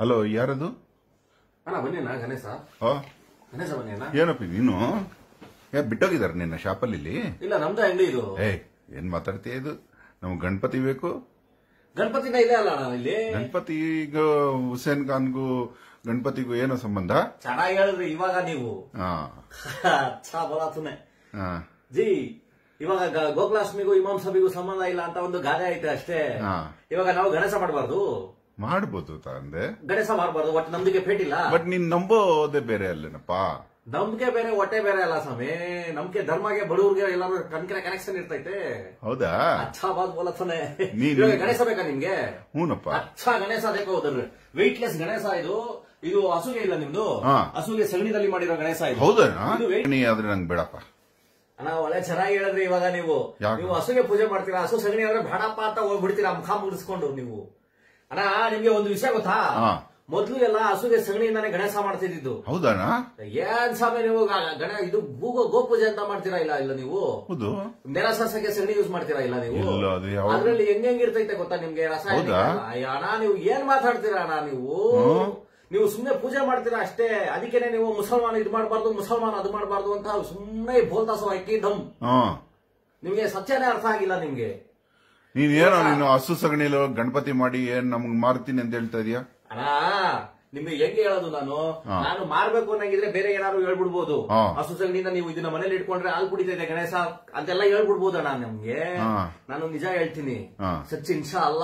Hello ಯಾರದು? ಅಣ್ಣ ಗಣೇಶ. ಗಣೇಶ ಏನಪ್ಪ ನೀನು ಯಾ ಬಿಟ್ಟೋಗಿದಾರೆ ನಿನ್ನ ಶಾಪಲ್ಲಿ? ಇಲ್ಲಿ ಇಲ್ಲ ನಮ್ದು ಅಂಗಡಿ ಇದು. ಏ ಏನ್ ಮಾತಾಡ್ತೀಯ ಇದು? ನಮ್ಗೆ ಗಣಪತಿ ಬೇಕು. ಗಣಪತಿನ ಇದೆ ಅಲ್ಲ ಅಣ್ಣ ಇಲ್ಲಿ. ಗಣಪತಿಗೂ ಹುಸೇನ್ ಖಾನ್ಗೂ ಗಣಪತಿಗೂ ಏನೋ ಸಂಬಂಧ? ಚೆನ್ನಾಗಿ ಹೇಳಿದ್ರಿ ಇವಾಗ ನೀವು. ಹಾ. ಛಾ ಬಲಾತುನೆ ಹಾ. ಜಿ ಇವಾಗ ಗ- ಗೋಕುಲಾಷ್ಟಮಿಗೂ ಇಮಾಮ್ ಸಭೆಗೂ ಸಂಬಂಧ ಇಲ್ಲ ಅಂತ ಒಂದು ಗಾದೆ ಐತೆ ಅಷ್ಟೇ. ಹಾ. ಇವಾಗ ನಾವು ಗಣೇಶ ಮಾಡಬಾರ್ದು. ಮಾಡ್ಬೋದು ತಂದೆ. ಗಣೇಶ ಮಾಡಬಾರ್ದು ಒಟ್ಟು ನಮ್ದಿಗೆ ಪೇಟಿಲ್ಲ ಬಟ್ ನೀನ್ ನಂಬೋದೇ ಬೇರೆ ಅಲ್ಲೇನಪ್ಪ? ನಂಬಿಕೆ ಬೇರೆ ಹೊಟ್ಟೆ ಬೇರೆ ಅಲ್ಲ ಸ್ವಾಮಿ. ನಂಬಿಕೆ ಧರ್ಮಗೆ ಬಡವ್ರಿಗೆ ಎಲ್ಲಾರು ಕಣ್ಕಿನ ಕನೆಕ್ಷನ್ ಇರ್ತೈತೆ. ಹೌದಾ? ಅಚ್ಚಾ ಬಾದ್ ಬೋಲತ್ತಾನೆ ನೀನ್- ಗಣೇಶ ಬೇಕಾ ನಿಮ್ಗೆ? ಹೂನಪ್ಪ. ಅಚ್ಚಾ ಗಣೇಶ ಅದಕ್ಕೆ ಹೋದ್ರಿ ವೆಯ್ಟ್ಲೆಸ್ ಗಣೇಶ ಇದು. ಇದು ಹಸುಗೆ ಇಲ್ಲ ನಿಮ್ದು. ಹಸುಗೆ ಸಗಣಿದಲ್ಲಿ ಮಾಡಿರೋ ಗಣೇಶ ಇದು. ಹೌದಾ? ಆದ್ರೆ ನಂಗೆ ಬೇಡಪ್ಪ. ಅಣ್ಣ ಒಳ್ಳೆ ಚೆನ್ನಾಗಿ ಹೇಳಿದ್ರಿ ಇವಾಗ ನೀವು. ನೀವು ಹಸುಗೆ ಪೂಜೆ ಮಾಡ್ತೀರಾ? ಹಸು ಸಗಣಿ ಆದ್ರೆ ಬೇಡಪ್ಪ ಅಂತ ಹೋಗ್ಬಿಡ್ತೀರಾ? ಮುಖ ಮುಗಿಸ್ಕೊಂಡು ನೀವು. ಅಣ್ಣ ನಿಮ್ಗೆ ಒಂದು ವಿಷಯ ಗೊತ್ತಾ. ಮೊದ್ಲು ಎಲ್ಲ ಹಸುಗೆ ಸಗಣಿಯಿಂದಾನೆ ಗಣೇಶ ಮಾಡ್ತಿದ್ದು ಹೌದಾ ಏನ್ ಸ್ವಾಮಿ ನೀವು ಗಣ ಇದು ಗೋ ಗೋಪೂಜೆ ಅಂತ ಮಾಡ್ತೀರಾ ಇಲ್ಲ ಇಲ್ಲ ನೀವು? ಹೌದು. ನೆಲ ಸಸ್ಯಕ್ಕೆ ಸಗಣಿ ಯೂಸ್ ಮಾಡ್ತೀರಾ ಇಲ್ಲ ನೀವು? ಅದ್ರಲ್ಲಿ ಹೆಂಗ್ ಹೆಂಗಿರ್ತೈತೆ ಗೊತ್ತಾ ನಿಮ್ಗೆ ರಾಸಾಯನಿಕ? ಅಣ್ಣ ನೀವು ಏನ್ ಮಾತಾಡ್ತೀರಾ ಅಣ್ಣ ನೀವು? ನೀವು ಸುಮ್ನೆ ಪೂಜೆ ಮಾಡ್ತೀರಾ ಅಷ್ಟೇ? ಅದಕ್ಕೆನೆ ನೀವು ಮುಸಲ್ಮಾನ ಇದು ಮಾಡಬಾರ್ದು ಮುಸಲ್ಮಾನ ಅದು ಮಾಡಬಾರ್ದು ಅಂತ ಸುಮ್ನೆ ಬೋಲ್ತಾಸೋ ಅಕ್ಕಿ ದಮ್ ಹಾ. ನಿಮ್ಗೆ ಸತ್ಯನೇ ಅರ್ಥ ಆಗಿಲ್ಲ ನಿಮ್ಗೆ. ನೀನ್ ಏನೋ ನೀನು ಹಸು ಸಗಣಿಲು ಗಣಪತಿ ಮಾಡಿ ಏನ್ ನಮ್ಗ್ ಮಾರ್ತೀನಿ ಅಂತ ಹೇಳ್ತಾ ಇದೀಯಾ? ಅಣ್ಣ ನಿಮ್ಗೆ ಹೆಂಗ್ ಹೇಳೋದು ನಾನು. ನಾನು ಮಾರ್ಬೇಕು ಅನ್ನಂಗಿದ್ರೆ ಬೇರೆ ಏನಾದ್ರು ಹೇಳ್ಬಿಡ್ಬೋದು. ಹಾ. ಹಸು ಸಗಣಿಯಿಂದ ನೀವು ಇದನ್ನ ಮನೇಲಿ ಇಟ್ಕೊಂಡ್ರೆ ಹಾಲು ಕುಡಿತೈತೆ ಗಣೇಶ ಅಂತೆಲ್ಲ ಹೇಳ್ಬಿಡ್ಬೋದು ಅಣ್ಣ ನಮ್ಗೆ. ಹಾ. ನಾನು ನಿಜ ಹೇಳ್ತೀನಿ. ಸಚಿನ್ ಶಾ ಇನ್ಶಾ ಅಲ್ಲ.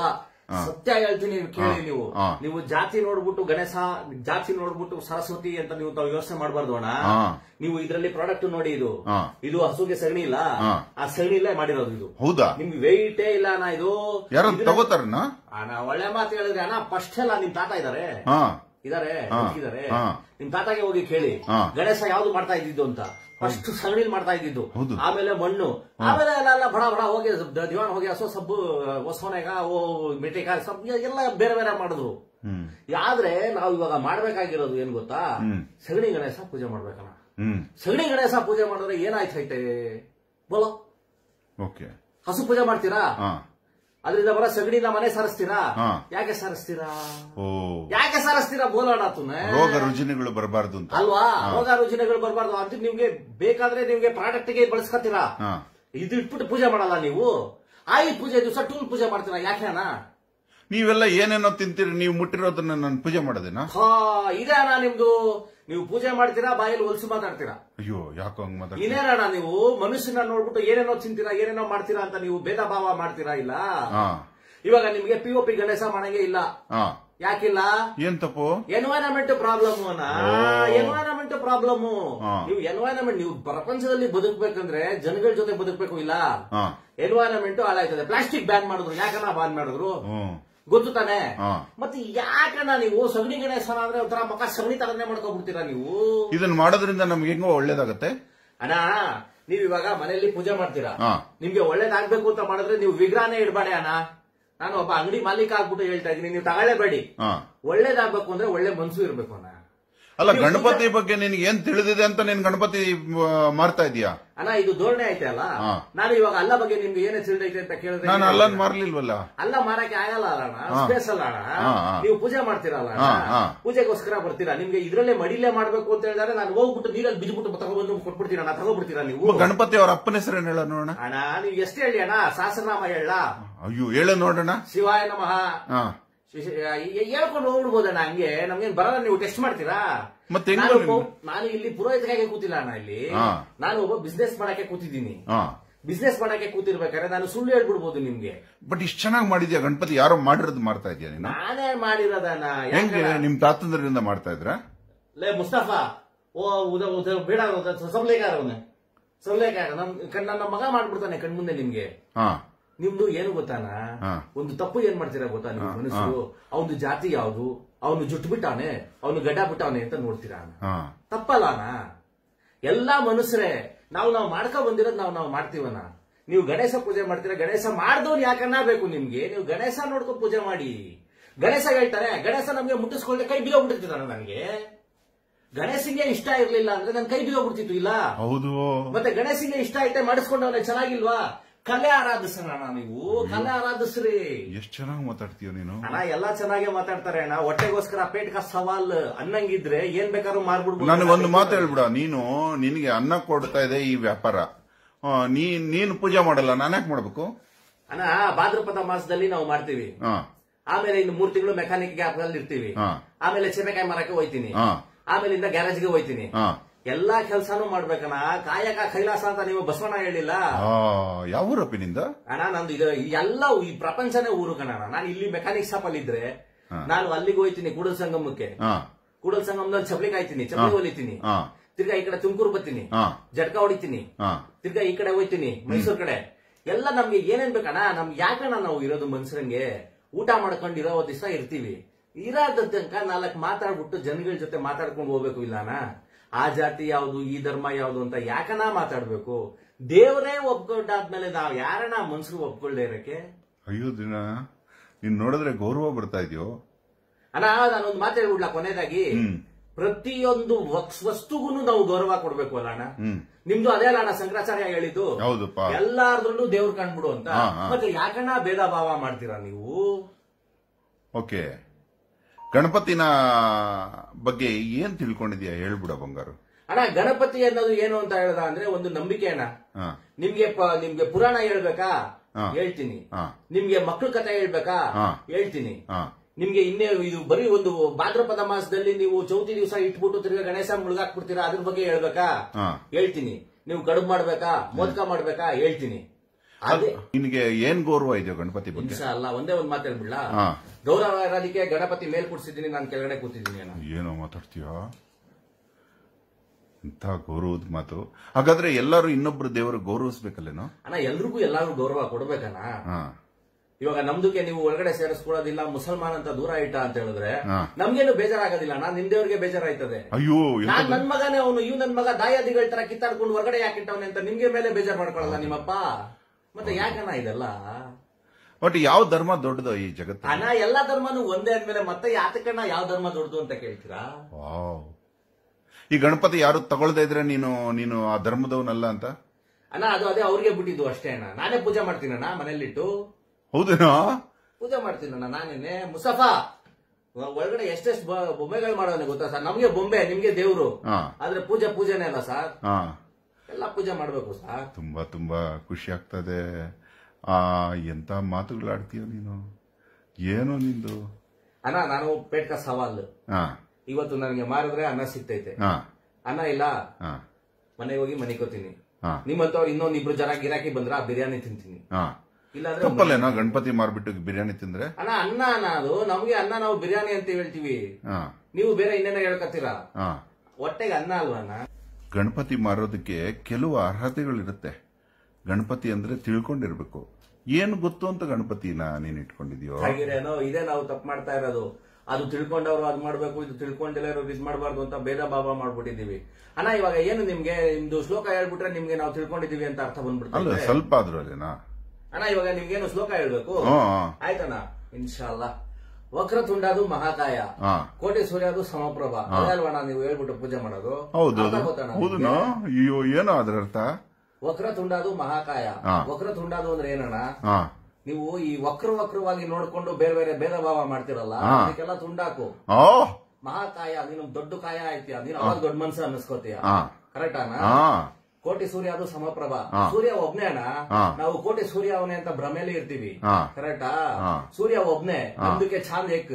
ಸತ್ಯ ಹೇಳ್ತೀನಿ ಕೇಳಿ ನೀವು. ನೀವು ಜಾತಿ ನೋಡ್ಬಿಟ್ಟು ಗಣೇಶ ಜಾತಿ ನೋಡ್ಬಿಟ್ಟು ಸರಸ್ವತಿ ಅಂತ ನೀವು ತಾವು ಯೋಚನೆ ಮಾಡಬಾರ್ದು ಅಣ್ಣ. ನೀವು ಇದರಲ್ಲಿ ಪ್ರಾಡಕ್ಟ್ ನೋಡಿ ಇದು. ಇದು ಹಸುಗೆ ಸಗಣಿ ಇಲ್ಲ. ಆ ಸಗಣಿ ಇಲ್ಲೇ ಮಾಡಿರೋದು ಇದು. ಹೌದಾ? ನಿಮ್ಗೆ ವೆಯ್ಟೇ ಇಲ್ಲ ಅಣ್ಣ ಇದು. ಯಾರು ಒಳ್ಳೆ ಮಾತು ಹೇಳಿದ್ರೆ ಅಣ್ಣ. ಫಸ್ಟ್ ಎಲ್ಲ ನಿಮ್ ತಾತ ಇದಾರೆ. ಇದಾರೆ. ನಿಮ್ ತಾತಾಗೆ ಹೋಗಿ ಕೇಳಿ ಗಣೇಶ ಯಾವ್ದು ಮಾಡ್ತಾ ಇದ್ದಿದ್ದು ಅಂತ. ಫಸ್ಟ್ ಸಗಣಿಲ್ ಮಾಡ್ತಾ ಇದ್ದಿದ್ದು. ಆಮೇಲೆ ಮಣ್ಣು. ಆಮೇಲೆ ಎಲ್ಲ ಬಡ ಬಡ ಹೋಗಿ ದಿವಾಣ ದಿವಾನ್ ಹೋಗಿ ಹಸು ಸಬ್ಬು ಹೊಸೋನೆಗ ಓ ಮಿಟಿಕ ಸಬ್ ಎಲ್ಲ ಬೇರೆ ಬೇರೆ ಮಾಡಿದ್ರು ಆದ್ರೆ ನಾವು ಇವಾಗ ಮಾಡ್ಬೇಕಾಗಿರೋದು ಏನ್ ಗೊತ್ತಾ. ಸಗಣಿ ಗಣೇಶ ಪೂಜೆ ಮಾಡ್ಬೇಕಣ್ಣ. ಸಗಣಿ ಗಣೇಶ ಪೂಜೆ ಮಾಡಿದ್ರೆ ಏನಾಯ್ತೈತೆ ಬೋಲೋ. ಹಸು ಪೂಜೆ ಮಾಡ್ತೀರಾ? ಅದರಿಂದ ಬರ ಸಗಣಿನ ಮನೆ ಸರಸ್ತೀರಾ? ಯಾಕೆ ಸರಸ್ತೀರಾ? ಓ. ಯಾಕೆ ಸರಸ್ತೀರಾ ಬೋಲಾಡ ರೋಗ ರುಜಿನಗಳು ಬರಬಾರ್ದು ಅಂತ. ಅಲ್ವಾ? ರೋಗ ರುಜಿನಗಳು ಬರಬಾರ್ದು. ಅಂತ ನಿಮ್ಗೆ ಬೇಕಾದ್ರೆ ನಿಮ್ಗೆ ಪ್ರಾಡಕ್ಟ್ಗೆ ಬಳಸ್ಕೊತೀರಾ ಇದು ಇಟ್ಬಿಟ್ಟು ಪೂಜೆ ಮಾಡಲ್ಲ ನೀವು? ಆಯಿ ಪೂಜೆ ದಿವಸ ಟೂಲ್ ಪೂಜೆ ಮಾಡ್ತೀರಾ? ಯಾಕೆ ಅಣ್ಣ? ನೀವೆಲ್ಲ ಏನೇನೋ ತಿಂತೀರಿ ನೀವು ಮುಟ್ಟಿರೋದನ್ನ ನಾನು ಪೂಜೆ ಮಾಡೋದೇನಾ? ಹಾ ಇದೇ ಅಣ್ಣ ನಿಮ್ದು? ನೀವು ಪೂಜೆ ಮಾಡ್ತೀರಾ ಬಾಯಲ್ಲಿ ಹೊಲಸು ಮಾತಾಡ್ತೀರಾ? ಅಯ್ಯೋ ಯಾಕೋ ಹಂಗ್ ಇನ್ನೇನಣ್ಣ ನೀವು? ಮನುಷ್ಯನ ನೋಡ್ಬಿಟ್ಟು ಏನೇನೋ ತಿಂತೀರಾ ಏನೇನೋ ಮಾಡ್ತೀರಾ ಅಂತ ನೀವು ಭೇದ ಭಾವ ಮಾಡ್ತೀರಾ ಇಲ್ಲ? ಹಾ. ಇವಾಗ ನಿಮ್ಗೆ ಪಿ ಒ ಪಿ ಗಣೇಶ ಮಾಡಂಗೆ ಇಲ್ಲ. ಹಾ. ಯಾಕಿಲ್ಲ? ಏನ್ ತಪ್ಪು? ಎನ್ವೈರನ್ಮೆಂಟ್ ಪ್ರಾಬ್ಲಮ್ ಎನ್ವೈರನ್ಮೆಂಟ್ ಪ್ರಾಬ್ಲಮ್ ನೀವು ಎನ್ವೈರನ್ಮೆಂಟ್ ನೀವು ಪ್ರಪಂಚದಲ್ಲಿ ಬದುಕಬೇಕಂದ್ರೆ ಜನಗಳ ಜೊತೆ ಬದುಕಬೇಕು ಇಲ್ಲ? ಎನ್ವೈರನ್ಮೆಂಟ್ ಹಾಳಾಯ್ತದೆ. ಪ್ಲಾಸ್ಟಿಕ್ ಬ್ಯಾನ್ ಮಾಡಿದ್ರು ಯಾಕನ್ನ ಬ್ಯಾನ್ ಮಾಡಿದ್ರು. ಗೊತ್ತು ತಾನೆ. ಮತ್ತೆ ಯಾಕಣ್ಣ ನೀವು ಸಗಣಿ ಗಣೇಶನ ಅಂದ್ರೆ ಒಂಥರ ಮಕ್ಕ ಸಗಣಿ ತರನೇ ಮಾಡ್ಕೊಬಿಡ್ತೀರಾ ನೀವು? ಇದನ್ನ ಮಾಡೋದ್ರಿಂದ ನಮ್ಗೆ ಹೆಂಗೋ ಒಳ್ಳೇದಾಗತ್ತೆ. ಅಣ್ಣ ನೀವ್ ಇವಾಗ ಮನೆಯಲ್ಲಿ ಪೂಜೆ ಮಾಡ್ತೀರಾ. ನಿಮ್ಗೆ ಒಳ್ಳೇದಾಗ್ಬೇಕು ಅಂತ ಮಾಡಿದ್ರೆ ನೀವು ವಿಗ್ರಹನೇ ಇಡಬೇಡಿ ಅಣ್ಣ. ನಾನು ಒಬ್ಬ ಅಂಗಡಿ ಮಾಲೀಕ ಆಗ್ಬಿಟ್ಟು ಹೇಳ್ತಾ ಇದೀನಿ ನೀವು ತಗೊಳ್ಳೇಬೇಡಿ. ಒಳ್ಳೇದಾಗ್ಬೇಕು ಅಂದ್ರೆ ಒಳ್ಳೆ ಮನ್ಸು ಇರ್ಬೇಕು ಅಣ್ಣ. ಅಲ್ಲ ಗಣಪತಿ ಬಗ್ಗೆ ನಿನ್ಗೆ ಏನ್ ತಿಳಿದಿದೆ ಅಂತ ನೀನ್ ಗಣಪತಿ ಮಾರ್ತಾ ಇದೀಯಾ? ಅಣ್ಣ ಇದು ಧೋರಣೆ ಐತೆ ಅಲ್ಲ. ನಾನು ಇವಾಗ ಅಲ್ಲ ಬಗ್ಗೆ ನಿಮ್ಗೆ ಏನೇ ತಿಳಿದೈತೆ ಅಂತ ಕೇಳಿದ್ರೆ ನಾನು ಅಲ್ಲನ್ ಮಾರ್ಲಿಲ್ವಲ್ಲ? ಅಲ್ಲ ಮಾರಕ್ಕೆ ಆಗಲ್ಲ ಅಲ್ಲ ಅಣ್ಣ ಹಾ. ಸ್ಪೇಸ್ ಅಲ್ಲ. ನೀವು ಪೂಜೆ ಮಾಡ್ತೀರಲ್ಲ. ಪೂಜೆಗೋಸ್ಕರ ಬರ್ತೀರಾ? ನಿಮ್ಗೆ ಇದ್ರಲ್ಲೇ ಮಡಿಲೇ ಮಾಡ್ಬೇಕು ಅಂತ ಹೇಳಿದ್ರೆ ನಾನು ಹೋಗ್ಬಿಟ್ಟು ನೀರಲ್ಲಿ ಬಿದ್ಬಿಟ್ಟು ತಗೊಬಂದು ಕೊಟ್ಬಿಡ್ತೀರಾ? ನಾ ತಗೋಬಿಡ್ತೀರಾ ನೀವು? ಗಣಪತಿ ಅವ್ರ ಅಪ್ಪನ ಹೆಸರು ಏನ್ ಹೇಳ ನೋಡೋಣ? ಅಣ್ಣ ನೀವು ಎಷ್ಟು ಹೇಳಿ ಅಣ್ಣ? ಸಹಸ್ರನಾಮ ಹೇಳ. ಅಯ್ಯೋ ಹೇಳ ನೋಡೋಣ. ಶಿವಾಯ ನಮಃ. ಹೇಳ್ಕೊಂಡು ಹೋಗ್ಬಿಡ್ಬೋದಣ್ಣ ಹಂಗೆ. ನಮ್ಗೇನ್ ಬರಲ್ಲ ನೀವು ಟೆಸ್ಟ್ ಮಾಡ್ತೀರಾ? ಮತ್ತೆ ನಾನು ಒಬ್ಬ- ನಾನು ಇಲ್ಲಿ ಪುರೋಹಿತರಾಗೆ ಕೂತಿಲ್ಲ ಅಣ್ಣ ಇಲ್ಲಿ. ಹಾ. ನಾನು ಒಬ್ಬ ಬಿಸ್ನೆಸ್ ಮಾಡಕ್ಕೆ ಕೂತಿದ್ದೀನಿ. ಬಿಸ್ನೆಸ್ ಮಾಡಕ್ಕೆ ಕೂತಿರ್ಬೇಕಾದ್ರೆ ನಾನು ಸುಳ್ಳು ಹೇಳ್ಬಿಡ್ಬೋದು ನಿಮ್ಗೆ. ಬಟ್ ಇಷ್ಟು ಚೆನ್ನಾಗಿ ಮಾಡಿದ್ಯಾ? ಗಣಪತಿ ಯಾರೋ ಮಾಡಿರೋದು ಮಾಡ್ತಾ ಇದೀಯ ನೀನು? ನಾನೇ ಮಾಡಿರೋದಣ್ಣ ಹೆಂಗೆ ಯಾಕಣ್ಣ? ನಿಮ್ ತಾತಂದ್ರಿಂದ ಮಾಡ್ತಾ ಇದ್ರ? ಲೇ ಮುಸ್ತಫಾ. ಓ ಉದ ಉದ ಬೇಡ ಸಬ್ಲೇಕಾರ ಅವನೇ. ನಮ್ ಕಣ್ ನನ್ನ ಮಗ ಮಾಡ್ಬಿಡ್ತಾನೆ ಕಣ್ಮುಂದೆ ನಿಮ್ಗೆ. ಹಾ ನಿಮ್ದು ಏನು ಗೊತ್ತಾನ? ಒಂದು ತಪ್ಪು ಏನ್ ಮಾಡ್ತೀರಾ ಗೊತ್ತಾ ನಿಮ್ ಮನಸ್ಸು? ಅವನು ಜಾತಿ ಯಾವ್ದು? ಅವನು ಜುಟ್ಟು ಬಿಟ್ಟಾನೆ ಅವನು ಗಡ್ಡ ಬಿಟ್ಟವನೆ ಅಂತ ನೋಡ್ತೀರಾ? ಹಾ. ತಪ್ಪಲ್ಲ ಎಲ್ಲಾ ಮನುಷ್ಯರೇ ನಾವು ನಾವು ಮಾಡ್ಕೊ ಬಂದಿರೋದು ನಾವು ನಾವು ಮಾಡ್ತೀವನ ನೀವು ಗಣೇಶ ಪೂಜೆ ಮಾಡ್ತೀರಾ? ಗಣೇಶ ಮಾಡ್ದವ್ರು ಯಾಕನ್ನ ಬೇಕು ನಿಮ್ಗೆ? ನೀವು ಗಣೇಶ ನೋಡ್ಕೊಂಡು ಪೂಜೆ ಮಾಡಿ. ಗಣೇಶ ಹೇಳ್ತಾರೆ ಗಣೇಶ ನಮ್ಗೆ ಮುಟ್ಟಿಸ್ಕೊಳ್ಳೆ ಕೈ ಬಿದ್ದೋಗ್ಬಿಟ್ಟಿರ್ತಾನೆ ನನಗೆ ಗಣೇಶಿಗೆ ಇಷ್ಟ ಇರ್ಲಿಲ್ಲ ಅಂದ್ರೆ ನನ್ ಕೈ ಬಿದ್ದೋಗ್ಬಿಡ್ತಿತ್ತು ಇಲ್ಲ? ಹೌದು. ಮತ್ತೆ ಗಣೇಶಿಗೆ ಇಷ್ಟ ಐತೆ ಮಾಡಿಸ್ಕೊಂಡವನೇ ಚೆನ್ನಾಗಿಲ್ವಾ? ಕಲೆ ಆರಾಧಿಸೋಣ ನೀವು. ಕಲೆ ಆರಾಧಿಸ್ರಿ. ಎಷ್ಟ್ ಚೆನ್ನಾಗಿ ಮಾತಾಡ್ತೀಯ ನೀನು. ಅಣ್ಣ ಎಲ್ಲಾ ಚೆನ್ನಾಗಿ ಮಾತಾಡ್ತಾರೆ ಅಣ್ಣ. ಹೊಟ್ಟೆಗೋಸ್ಕರ ಪೇಟ್ಕ ಸವಾಲ್ ಅನ್ನಂಗಿದ್ರೆ ಏನ್ ಬೇಕಾದ್ರೂ ಮಾರ್ಬಿಡ್ಬೋದು ಒಂದು ಮಾತು ಹೇಳ್ಬಿಡ. ನೀನು ನಿನಗೆ ಅನ್ನ ಕೊಡ್ತಾ ಇದೆ ಈ ವ್ಯಾಪಾರ. ಆ, ನೀ ನೀನು ಪೂಜೆ ಮಾಡಲ್ಲ ನಾನು ಯಾಕೆ ಮಾಡ್ಬೇಕು? ಅಣ್ಣ ಭಾದ್ರಪದ ಮಾಸದಲ್ಲಿ ನಾವು ಮಾಡ್ತೀವಿ. ಆಮೇಲೆ ಇನ್ನು ಮೂರ್ ತಿಂಗಳು ಮೆಕ್ಯಾನಿಕ್ ಗ್ಯಾಪ್ ಅಲ್ಲಿ ಇರ್ತೀವಿ. ಆಮೇಲೆ ಚೆಮೆಕಾಯಿ ಮರಕ್ಕೆ ಹೋಯ್ತೀನಿ. ಹಾ. ಆಮೇಲಿಂದ ಗ್ಯಾರೇಜ್ಗೆ ಹೋಯ್ತೀನಿ. ಹಾ ಎಲ್ಲಾ ಕೆಲಸನೂ ಮಾಡ್ಬೇಕಣ್ಣ. ಕಾಯಕ ಕೈಲಾಸ ಅಂತ ನೀವು ಬಸವಣ್ಣ ಹೇಳಿಲ್ಲ? ಯಾವ ಊರಪ್ಪ ನಿಂದ? ಅಣ್ಣ ನಂದು ಇದು ಎಲ್ಲ ಈ ಪ್ರಪಂಚನೇ ಊರು ಕಣ ನಾನು ಇಲ್ಲಿ ಮೆಕ್ಯಾನಿಕ್ ಶಾಪ್ ಅಲ್ಲಿ ಇದ್ರೆ ನಾನು ಅಲ್ಲಿಗೆ ಹೋಯ್ತೀನಿ ಕೂಡಲ್ ಸಂಗಮಕ್ಕೆ. ಕೂಡಲ್ ಸಂಗಮದಲ್ಲಿ ಚಪ್ಲಿ ಕಾಯ್ತೀನಿ ಚಪ್ಲಿ ಹೊಲಿತೀನಿ. ತಿರ್ಗಾ ಈ ಕಡೆ ತುಮಕೂರು ಬರ್ತೀನಿ. ಜಟ್ಕ ಹೊಡಿತೀನಿ. ತಿರ್ಗಾ ಈ ಕಡೆ ಹೋಯ್ತೀನಿ ಮೈಸೂರ್ ಕಡೆ. ಎಲ್ಲ ನಮ್ಗೆ ಏನೇನ್ ಬೇಕಣ್ಣ? ನಮ್ ಯಾಕಣ್ಣ ನಾವು ಇರೋದು ಮನ್ಸರಂಗೆ? ಊಟ ಮಾಡ್ಕೊಂಡು ಇರೋ ದಿವಸ ಇರ್ತೀವಿ. ಇರೋದ ತನಕ ನಾಲ್ಕು ಮಾತಾಡ್ಬಿಟ್ಟು ಜನಗಳ ಜೊತೆ ಮಾತಾಡ್ಕೊಂಡು ಹೋಗ್ಬೇಕು ಇಲ್ಲಣ್ಣ? ಆ ಜಾತಿ ಯಾವುದು ಈ ಧರ್ಮ ಯಾವುದು ಅಂತ ಯಾಕನ ಮಾತಾಡ್ಬೇಕು? ದೇವರೇ ಒಪ್ಕೊಂಡಾದ್ಮೇಲೆ ನಾವು ಯಾರನ್ನ ಮನ್ಸಿಗೆ ಒಪ್ಕೊಳ್ಳೇ ಇರಕ್ಕೆ ಅಯ್ಯೋ ದಿನ ನೀನ್ ನೋಡಿದ್ರೆ ಗೌರವ ಬರ್ತಾ ಇದೆಯೋ? ಅಣ್ಣ ನಾನೊಂದು ಮಾತು ಹೇಳ್ಬಿಡ್ಲ ಕೊನೆಯದಾಗಿ ಹ್ಮ್. ಪ್ರತಿಯೊಂದು ವಸ್ತುಗೂ ನಾವು ಗೌರವ ಕೊಡ್ಬೇಕು ಅಲ್ಲ ಅಣ್ಣ? ನಿಮ್ದು ಅದೇ ಅಲ್ಲ ಅಣ್ಣ ಶಂಕರಾಚಾರ್ಯ ಹೇಳಿದ್ದು? ಹೌದಪ್ಪ. ಎಲ್ಲಾರ್ದ್ರಲ್ಲೂ ದೇವ್ರು ಕಂಡ್ಬಿಡು ಅಂತ. ಮತ್ತೆ ಯಾಕಣ್ಣ ಭೇದ ಭಾವ ಮಾಡ್ತೀರಾ ನೀವು? ಓಕೆ. ಗಣಪತಿನ ಬಗ್ಗೆ ಏನ್ ತಿಳ್ಕೊಂಡಿದ್ಯಾ? ಹೇಳ್ಬಿಡ ಬಂಗಾರು. ಅಣ್ಣ ಗಣಪತಿ ಅನ್ನೋದು ಏನು ಅಂತ ಹೇಳ್ದ ಅಂದ್ರೆ ಒಂದು ನಂಬಿಕೆ ಅಣ್ಣ. ನಿಮ್ಗೆ ನಿಮ್ಗೆ ಪುರಾಣ ಹೇಳ್ಬೇಕಾ? ಹೇಳ್ತೀನಿ. ನಿಮ್ಗೆ ಮಕ್ಕಳ ಕಥೆ ಹೇಳ್ಬೇಕಾ? ಹೇಳ್ತೀನಿ. ನಿಮ್ಗೆ ಇನ್ನೇ ಇದು ಬರೀ ಒಂದು ಭಾದ್ರಪದ ಮಾಸದಲ್ಲಿ ನೀವು ಚೌತಿ ದಿವಸ ಇಟ್ಬಿಟ್ಟು ತಿರ್ಗಾ ಗಣೇಶ ಮುಳುಗಾಕ್ಬಿಡ್ತೀರಾ ಅದ್ರ ಬಗ್ಗೆ ಹೇಳ್ಬೇಕಾ? ಹೇಳ್ತೀನಿ. ನೀವು ಕಡುಬು ಮಾಡ್ಬೇಕಾ? ಮೋದಕ ಮಾಡ್ಬೇಕಾ? ಹೇಳ್ತೀನಿ. ನಿನಗೆ ಏನ್ ಗೌರವ ಇದೆಯೋ ಗಣಪತಿ ಬಗ್ಗೆ? ಅಲ್ಲ ಒಂದೇ ಒಂದ್ ಮಾತು ಹೇಳ್ಬಿಡ್ಲ. ಗೌರವ ಇರೋದಕ್ಕೆ ಗಣಪತಿ ಮೇಲ್ ಕೂಡ್ಸಿದ್ದೀನಿ ನಾನು ಕೆಳಗಡೆ ಕೂತಿದ್ದೀನಿ ಏನೋ ಮಾತಾಡ್ತೀಯ? ಇಂಥ ಗೌರವದ ಮಾತು. ಹಾಗಾದ್ರೆ ಎಲ್ಲರೂ ಇನ್ನೊಬ್ರು ದೇವರು ಗೌರವಿಸ್ಬೇಕಲ್ಲೇನೋ? ಅಣ್ಣ ಎಲ್ರಿಗೂ ಎಲ್ಲಾರು ಗೌರವ ಕೊಡ್ಬೇಕಣ್ಣ. ಇವಾಗ ನಮ್ದಕ್ಕೆ ನೀವು ಒಳಗಡೆ ಸೇರಿಸ್ಕೊಳ್ಳೋದಿಲ್ಲ ಮುಸಲ್ಮಾನ್ ಅಂತ ದೂರ ಇಟ್ಟ ಅಂತ ಹೇಳಿದ್ರೆ. ನಮ್ಗೇನು ಬೇಜಾರಾಗೋದಿಲ್ಲ ಅಣ್ಣ? ನಿಮ್ದೇವ್ರಿಗೆ ಬೇಜಾರಾಯ್ತದೆ. ಅಯ್ಯೋ ನಾನ್ ನನ್ ಮಗನೇ ಅವನು ಇವ್ ನನ್ ಮಗ ದಾಯಾದಿಗಳ ತರ ಕಿತ್ತಾಡ್ಕೊಂಡು ಹೊರಗಡೆ ಯಾಕಿಟ್ಟವನೆ ಅಂತ ನಿಮ್ಗೆ ಮೇಲೆ ಬೇಜಾರ್ ಮಾಡ್ಕೊಳಲ್ಲ ನಿಮ್ಮಪ್ಪ? ಮತ್ತೆ ಯಾಕಣ್ಣ ಇದೆಲ್ಲ? ಬಟ್ ಯಾವ ಧರ್ಮ ದೊಡ್ಡದು ಈ ಜಗತ್ತು ಅಣ್ಣ ಎಲ್ಲಾ ಧರ್ಮನು ಒಂದೇ ಅಂದ್ಮೇಲೆ ಮತ್ತೆ ಯಾತಕಣ್ಣ ಯಾವ ಧರ್ಮ ದೊಡ್ಡದು ಅಂತ ಕೇಳ್ತೀರಾ? ಈ ಗಣಪತಿ ಯಾರು ತಗೊಳ್ದೇ ಇದ್ರೆ ನೀನು ನೀನು ಆ ಧರ್ಮದವನಲ್ಲ ಅಂತ? ಅಣ್ಣ ಅದು ಅದೇ ಅವ್ರಿಗೆ ಬಿಟ್ಟಿದ್ದು ಅಷ್ಟೇ ಅಣ್ಣ. ನಾನೇ ಪೂಜೆ ಮಾಡ್ತೀನಣ್ಣ ಮನೇಲಿಟ್ಟು ಹೌದೇನೋ? ಪೂಜೆ ಮಾಡ್ತೀನಣ್ಣ ನಾನೇನೆ ಮುಸಫಾ ಒಳಗಡೆ ಎಷ್ಟೆಷ್ಟು ಬೊಂಬೆಗಳು ಮಾಡೋನೆ ಗೊತ್ತಾ ಸರ್? ನಮ್ಗೆ ಬೊಂಬೆ ನಿಮ್ಗೆ ದೇವ್ರು. ಆದ್ರೆ ಪೂಜೆ ಪೂಜೆನೇ ಅಲ್ಲ ಸರ್. ಎಲ್ಲ ಪೂಜೆ ಮಾಡ್ಬೇಕು ಸರ್ ತುಂಬಾ ತುಂಬಾ ಖುಷಿ ಆಗ್ತದೆ. ಆ ಎಂತ ಮಾತುಗಳಾಡ್ತೀಯ ನೀನು? ಏನು ನಿಂದು? ಅಣ್ಣ ನಾನು ಪೇಟ್ಕ ಸವಾಲ್. ಹಾ ಇವತ್ತು ನನಗೆ ಮಾರಿದ್ರೆ ಅನ್ನ ಸಿಗ್ತೈತೆ. ಹಾ ಅನ್ನ ಇಲ್ಲ? ಹಾ ಮನೆಗೆ ಹೋಗಿ ಮನಿಕೋತೀನಿ ಹಾ ನಿಮ್ಮಂತವ್ರು ಇನ್ನೊಂದ್ ಇಬ್ರು ಜನ ಗಿರಾಕಿ ಬಂದ್ರ ಬಿರಿಯಾನಿ ತಿಂತೀನಿ. ಹಾ ಇಲ್ಲಾಂದ್ರೆ ತಪ್ಪಲ್ಲೇನೋ ಗಣಪತಿ ಮಾರ್ಬಿಟ್ಟು ಬಿರಿಯಾನಿ ತಿಂದ್ರೆ? ಅಣ್ಣ ಅನ್ನ ಅನ್ನ ಅದು ನಮ್ಗೆ ಅನ್ನ ನಾವು ಬಿರಿಯಾನಿ ಅಂತ ಹೇಳ್ತೀವಿ. ಹಾ ನೀವು ಬೇರೆ ಇನ್ನೇನ ಹೇಳ್ಕತ್ತೀರಾ ಹಾ ಹೊಟ್ಟೆಗೆ ಅನ್ನ ಅಲ್ವಾ ಅಣ್ಣ? ಗಣಪತಿ ಮಾರೋದಕ್ಕೆ ಕೆಲವು ಅರ್ಹತೆಗಳಿರುತ್ತೆ. ಗಣಪತಿ ಅಂದ್ರೆ ತಿಳ್ಕೊಂಡಿರ್ಬೇಕು. ಏನು ಗೊತ್ತು ಅಂತ ಗಣಪತಿನ ನೀನ್ ಇಟ್ಕೊಂಡಿದ್ಯೋ? ಹಾಗಿರೇನೋ ಇದೇ ನಾವು ತಪ್ಪು ಮಾಡ್ತಾ ಇರೋದು. ಅದು ತಿಳ್ಕೊಂಡವ್ರು ಅದ್ ಮಾಡ್ಬೇಕು ಇದು ತಿಳ್ಕೊಂಡಿಲ್ಲ ಇರೋರು ಇದ್ ಮಾಡಬಾರ್ದು ಅಂತ ಭೇದ ಭಾವ ಮಾಡ್ಬಿಟ್ಟಿದೀವಿ ಅಣ್ಣ ಇವಾಗ ಏನು ನಿಮ್ಗೆ ನಿಮ್ದು ಶ್ಲೋಕ ಹೇಳ್ಬಿಟ್ರೆ ನಿಮ್ಗೆ ನಾವು ತಿಳ್ಕೊಂಡಿದೀವಿ ಅಂತ ಅರ್ಥ ಅಲ್ಲ ಸ್ವಲ್ಪ ಆದ್ರೂ ಅದೇನಾ ಅಣ್ಣ ಇವಾಗ ನಿಮ್ಗೇನು ಶ್ಲೋಕ ಹೇಳ್ಬೇಕು? ಆಯ್ತಣ್ಣ. ಇನ್ಶಾಲ್ಲ ವಕ್ರತುಂಡದು ಮಹಾಕಾಯ ಕೋಟೆ ಸೂರ್ಯ ಅದು ಸಮಪ್ರಭ ಅದಲ್ವಣ ನೀವು ಹೇಳ್ಬಿಟ್ಟು ಪೂಜೆ ಮಾಡೋದು. ಹೌದು ಅಯ್ಯೋ ಏನೋ ಅದ್ರ ಅರ್ಥ? ವಕ್ರತುಂಡದು ಮಹಾಕಾಯ. ವಕ್ರತುಂಡ ವಕ್ರತುಂಡದು ಅಂದ್ರೆ ಏನಣ್ಣ? ನೀವು ಈ ವಕ್ರ ವಕ್ರವಾಗಿ ನೋಡ್ಕೊಂಡು ಬೇರೆ ಬೇರೆ ಭೇದ ಭಾವ ಮಾಡ್ತಿರಲ್ಲ. ಅದಕ್ಕೆಲ್ಲ ತುಂಡಾಕು. ಮಹಾಕಾಯ ನೀನು ದೊಡ್ಡ ಕಾಯ ಆಯ್ತೀಯ ನೀನು ಅವಾಗ ದೊಡ್ಡ ಮನ್ಸ ಅನ್ನಿಸ್ಕೋತೀಯ. ಹಾ. ಕೋಟಿ ಸೂರ್ಯ ಅದು ಸಮಪ್ರಭಾ. ಸೂರ್ಯ ಒಬ್ನೇ ಅಣ್ಣ ನಾವು ಕೋಟಿ ಸೂರ್ಯ ಅವನೇ ಅಂತ ಭ್ರಮೆಲಿ ಇರ್ತೀವಿ. ಕರೆಕ್ಟಾ? ಸೂರ್ಯ ಒಬ್ನೇ ನಿಮ್ದಕ್ಕೆ ಚಾಂದ್ ಏಕ್.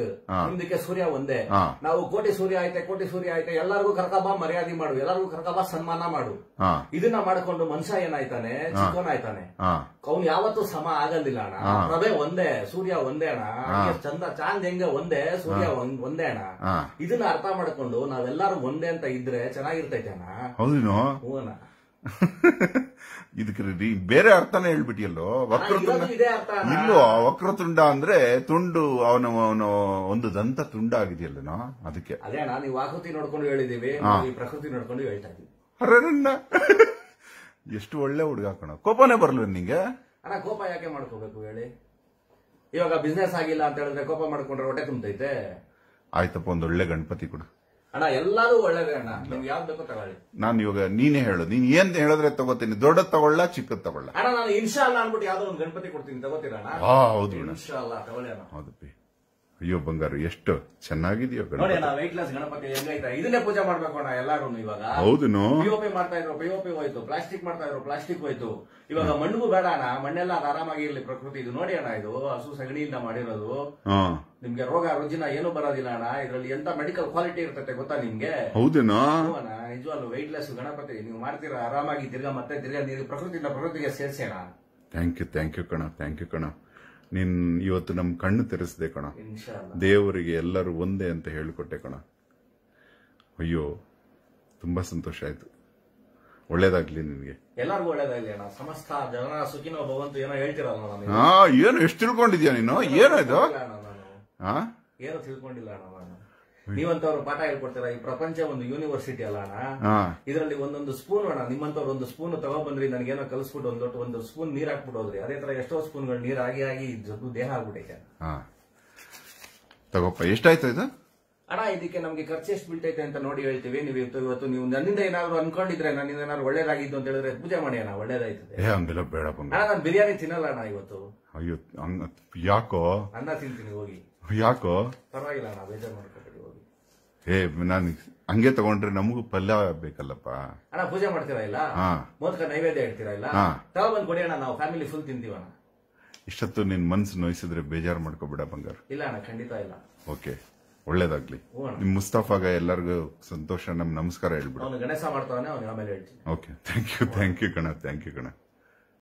ನಿಮ್ದಕ್ಕೆ ಸೂರ್ಯ ಒಂದೇ. ನಾವು ಕೋಟಿ ಸೂರ್ಯ ಐತೆ ಕೋಟಿ ಸೂರ್ಯ ಐತೆ ಎಲ್ಲರಿಗೂ ಕರ್ಕಬಾ ಮರ್ಯಾದೆ ಮಾಡು ಎಲ್ಲರಿಗೂ ಕರ್ಕಬಾ ಸನ್ಮಾನ ಮಾಡು. ಇದನ್ನ ಮಾಡ್ಕೊಂಡು ಮನುಷ್ಯ ಏನಾಯ್ತಾನೆ? ಚಿಕ್ಕವನಾಯ್ತಾನೆ ಅವ್ನು ಯಾವತ್ತೂ ಸಮ ಆಗಲ್ಲ ಅಣ್ಣ. ಪ್ರಭೆ ಒಂದೇ ಸೂರ್ಯ ಒಂದೇ ಅಣ್ಣ. ಚಂದ ಚಾಂದ್ ಹೆಂಗ ಒಂದೇ ಸೂರ್ಯ ಒಂದ್- ಅಣ್ಣ. ಇದನ್ನ ಅರ್ಥ ಮಾಡ್ಕೊಂಡು ನಾವೆಲ್ಲಾರು ಒಂದೇ ಅಂತ ಇದ್ರೆ ಚೆನ್ನಾಗಿರ್ತೈತೆ ಅಣ್ಣ. ಅಣ್ಣ ಇದಕ್ಕೆ ರೀ ಬೇರೆ ಅರ್ಥನೇ ಹೇಳ್ಬಿಟ್ಟಿಯಲ್ಲೋ? ವಕ್ರತುಂಡ. ಇಲ್ಲೋ ವಕ್ರತುಂಡ ಅಂದ್ರೆ ತುಂಡು ಅವನ ಅವನು ಒಂದು ದಂತ ತುಂಡ ಆಗಿದೆಯಲ್ಲನೋ? ಅದಕ್ಕೆ. ಅದೇ ನೀವು ಆಕೃತಿ ನೋಡ್ಕೊಂಡು ಹೇಳಿದೀವಿ ಪ್ರಕೃತಿ ನೋಡ್ಕೊಂಡು ಹೇಳ್ತಾ ಇದ್ದೀವಿ. ಎಷ್ಟು ಒಳ್ಳೆ ಹುಡುಗ ಕಣ. ಕೋಪನೇ ಬರ್ಲ ನಿಂಗೆ ಅಣ್ಣ ಕೋಪ ಯಾಕೆ ಮಾಡ್ಕೋಬೇಕು ಹೇಳಿ? ಇವಾಗ ಬಿಸ್ನೆಸ್ ಆಗಿಲ್ಲ ಅಂತ ಹೇಳಿದ್ರೆ ಕೋಪ ಮಾಡ್ಕೊಂಡ್ರೆ ಹೊಟ್ಟೆ ತುಂಬತೈತೆ. ಆಯ್ತಪ್ಪ ಒಂದ್ ಒಳ್ಳೆ ಗಣಪತಿ ಕೊಡು. ಅಣ್ಣ ಎಲ್ಲರೂ ಒಳ್ಳೇದೇ ಅಣ್ಣ. ನಿಮ್ಗೆ ಯಾವ್ದು ಬೇಕೋ ತಗೊಳ್ಳಿ. ನಾನು ಇವಾಗ ನೀನೇ ಹೇಳು. ನೀನ್ ಏನ್ ಹೇಳಿದ್ರೆ ತಗೋತೀನಿ. ದೊಡ್ಡ ತಗೊಳ್ಳ ಚಿಕ್ಕದ್ ತಗೊಳ್ಳ. ಅಣ್ಣ ನಾನು ಇನ್ಶಾ ಅಲ್ಲ ಅನ್ಬಿಟ್ಟು ಯಾವ್ದೋ ಒಂದು ಗಣಪತಿ ಕೊಡ್ತೀನಿ. ತಗೋತೀರಣ್ಣ ಹೌದು. ಇನ್ಶಾ ಅಲ್ಲ ತಗೊಳ್ಳಿ ಅಣ್ಣ. ಹೌದಪ್ಪಿ ಅಯ್ಯೋ ಬಂಗಾರ ಎಷ್ಟು ಚೆನ್ನಾಗಿದೆಯೋ ನೋಡಿ ಗಣಪತಿ ಅಣ್ಣ ಲೆಸ್ ಗಣಪತಿ ಹೆಂಗೈತೆ ಇದನ್ನೇ ಪೂಜೆ ಮಾಡ್ಬೇಕು ಅಣ್ಣ ಎಲ್ಲಾರು ಇವಾಗ. ಹೌದನು ಪಿಒಪಿ ಮಾಡ್ತಾ ಇದ್ರು ಪಿಒಪಿ ಹೋಯ್ತು ಪ್ಲಾಸ್ಟಿಕ್ ಮಾಡ್ತಾ ಇದ್ರು ಪ್ಲಾಸ್ಟಿಕ್ ಹೋಯ್ತು. ಇವಾಗ ಮಣ್ಣಿಗೂ ಬೇಡ ಅಣ್ಣ ಮಣ್ಣೆಲ್ಲ ಅದು ಆರಾಮಾಗಿ ಇರ್ಲಿ ಪ್ರಕೃತಿ ಇದು ನೋಡಿ ಅಣ್ಣ ಇದು ಹಸು ಸಗಣಿಯಿಂದ ಮಾಡಿರೋದು. ಹಾ. ನಿಮ್ಗೆ ರೋಗ ರುಜಿನ ಏನು ಬರೋದಿಲ್ಲ ಅಣ್ಣ ಇದ್ರಲ್ಲಿ ಎಂತ ಮೆಡಿಕಲ್ ಕ್ವಾಲಿಟಿ ಇರ್ತೈತೆ ಗೊತ್ತಾ ನಿಮ್ಗೆ? ಹೌದೇನೋ ಹ್ಞೂ ಅಣ್ಣ ನಿಜವಲ್ಲೂ ವೆಯ್ಟ್ ಲೆಸ್ ಗಣಪತಿ ನೀವು ಮಾಡ್ತೀರಾ ಆರಾಮಾಗಿ ತಿರ್ಗಾ ಮತ್ತೆ ತಿರ್ಗಾ ನೀವು ಪ್ರಕೃತಿಯಿಂದ ಪ್ರಕೃತಿಗೆ ಸೇರ್ಸಿ ಅಣ್ಣ. ಥ್ಯಾಂಕ್ ಯು ಥ್ಯಾಂಕ್ ಯು ಕಣ ಥ್ಯಾಂಕ್ ಯು ಕಣ. ನೀನ್ ಇವತ್ತು ನಮ್ ಕಣ್ಣು ತೆರೆಸ್ದೆ ಕಣ. ದೇವರಿಗೆ ಎಲ್ಲರೂ ಒಂದೇ ಅಂತ ಹೇಳಿಕೊಟ್ಟೆ ಕಣ. ಅಯ್ಯೋ ತುಂಬಾ ಸಂತೋಷ ಆಯ್ತು. ಒಳ್ಳೇದಾಗ್ಲಿ ನಿನ್ಗೆ. ಎಲ್ಲರಿಗೂ ಒಳ್ಳೇದಾಗ್ಲಿ ಅಣ್ಣ. ಸಮಸ್ತ ಜನ ಸುಖಿನೋ ಭವಂತು ಏನೋ ಹೇಳ್ತಿರಲ್ಲ ಹಾ ಏನು ಎಷ್ಟು ತಿಳ್ಕೊಂಡಿದ್ಯಾ ನೀನು? ಏನಾಯ್ತು? ಹಾ? ಏನೋ ತಿಳ್ಕೊಂಡಿಲ್ಲ ನೀವಂತವ್ರು ಪಾಠ ಹೇಳ್ಕೊಡ್ತೀರಾ? ಈ ಪ್ರಪಂಚ ಒಂದು ಯೂನಿವರ್ಸಿಟಿ ಅಲ್ಲ ಅಣ್ಣ. ಇದರಲ್ಲಿ ಒಂದೊಂದು ಸ್ಪೂನ್ ಅಣ್ಣ. ನಿಮ್ಮಂತವ್ರು ಒಂದು ಸ್ಪೂನ್ ತಗೊಬಂದ್ರಿ ನನಗೇನೋ ಕಲಿಸ್ಬಿಟ್ಟು ಒಂದ್ ದೊಡ್ಡ ಒಂದು ಸ್ಪೂನ್ ನೀರ್ ಹಾಕ್ಬಿಡೋದ್ರಿ ಅದೇ ತರ ಎಷ್ಟೋ ಸ್ಪೂನ್ಗಳು ನೀರ್ ಆಗಿ ಆಗಿ ದೊಡ್ಡ ದೇಹ ಆಗ್ಬಿಟ್ಟೈತೆ ತಗೋಪ್ಪ ಎಷ್ಟಾಯ್ತು ಇದು? ಅಣ್ಣ ಇದಕ್ಕೆ ನಮ್ಗೆ ಖರ್ಚು ಎಷ್ಟು ಬೀಳ್ತೈತೆ ಅಂತ ನೋಡಿ ಹೇಳ್ತೀವಿ. ನೀವು ಇವತ್ತು ಇವತ್ತು ನೀವು ನನ್ನಿಂದ ಏನಾದ್ರು ಅನ್ಕೊಂಡಿದ್ರೆ ನನ್ನಿಂದ ಏನಾದ್ರು ಒಳ್ಳೇದಾಗಿದ್ದು ಅಂತ ಹೇಳಿದ್ರೆ ಪೂಜೆ ಮಾಡಿ ಅಣ್ಣ. ಒಳ್ಳೇದಾಯ್ತದೆ. ಅಣ್ಣ ನಾನು ಬಿರಿಯಾನಿ ತಿನ್ನಲ್ಲ ಅಣ್ಣ ಇವತ್ತು. ಅಯ್ಯೋ ಯಾಕೋ? ಅನ್ನ ತಿಂತೀನಿ ಹೋಗಿ. ಯಾಕೋ? ಪರವಾಗಿಲ್ಲ ಅಣ್ಣ ಬೇಜಾರು ಮಾಡ್ಕೊಬೇಡಿ. ಹೋಗಿ ಏ ನಾನು ಹಂಗೆ ತಗೊಂಡ್ರೆ ನಮಗೂ ಪಲ್ಯ ಬೇಕಲ್ಲಪ್ಪ. ಅಣ್ಣ ಪೂಜೆ ಮಾಡ್ತೀರಾ ಇಲ್ಲ? ಹಾ. ಮೋದಕ ನೈವೇದ್ಯ ಇಡ್ತೀರಾ ಇಲ್ಲ? ಹಾ. ತಗೊಬಂದ್ ಕೊಡಿ ಅಣ್ಣ ನಾವು ಫ್ಯಾಮಿಲಿ ಫುಲ್ ತಿಂತೀವಣ್ಣ ಇಷ್ಟೊತ್ತು ನಿನ್ ಮನ್ಸು ನೋಯಿಸಿದ್ರೆ ಬೇಜಾರು ಮಾಡ್ಕೋಬೇಡ ಬಂಗಾರ. ಇಲ್ಲ ಅಣ್ಣ ಖಂಡಿತ ಇಲ್ಲ. ಓಕೆ ಒಳ್ಳೇದಾಗ್ಲಿ. ಹ್ಞೂ ಅಣ್ಣ. ನಿಮ್ ಮುಸ್ತಾಫಾಗ ಎಲ್ಲರಿಗೂ ಸಂತೋಷ ನಮ್ ನಮಸ್ಕಾರ ಹೇಳ್ಬಿಡು. ಅವನು ಗಣೇಶ ಮಾಡ್ತಾವನೆ ಅವ್ನಿಗೆ ಆಮೇಲೆ ಹೇಳ್ತೀನಿ. Okay thank you thank you ಕಣ ಥ್ಯಾಂಕ್ ಯು ಕಣ.